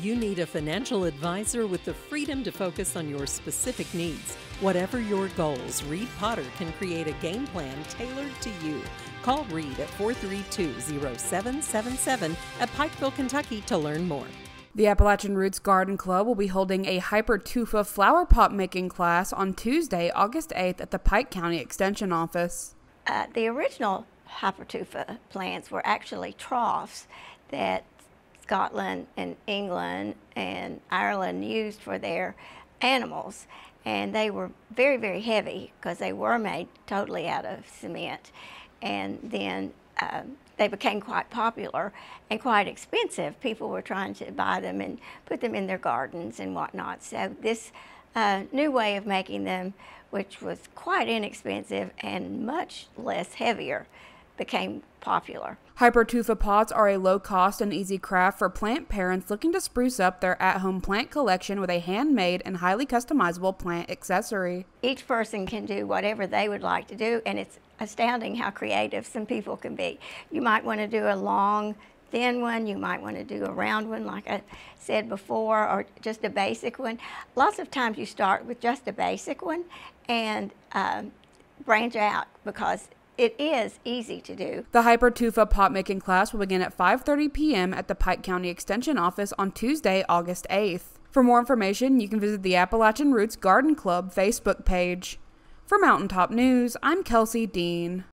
You need a financial advisor with the freedom to focus on your specific needs. Whatever your goals, Reed Potter can create a game plan tailored to you. Call Reed at 432 0777 at Pikeville, Kentucky to learn more. The Appalachian Roots Garden Club will be holding a Hypertufa flower pot making class on Tuesday, August 8th at the Pike County Extension Office. Uh, the original Hypertufa plants were actually troughs that Scotland and England and Ireland used for their animals. And they were very, very heavy because they were made totally out of cement. And then um, they became quite popular and quite expensive. People were trying to buy them and put them in their gardens and whatnot. So this uh, new way of making them, which was quite inexpensive and much less heavier, became popular. Hypertufa pots are a low cost and easy craft for plant parents looking to spruce up their at home plant collection with a handmade and highly customizable plant accessory. Each person can do whatever they would like to do, and it's astounding how creative some people can be. You might want to do a long, thin one, you might want to do a round one, like I said before, or just a basic one. Lots of times you start with just a basic one and um, branch out because it is easy to do. The Hypertufa pot making class will begin at 5:30 p.m. at the Pike County Extension Office on Tuesday, August 8th. For more information, you can visit the Appalachian Roots Garden Club Facebook page. For Mountaintop News, I'm Kelsey Dean.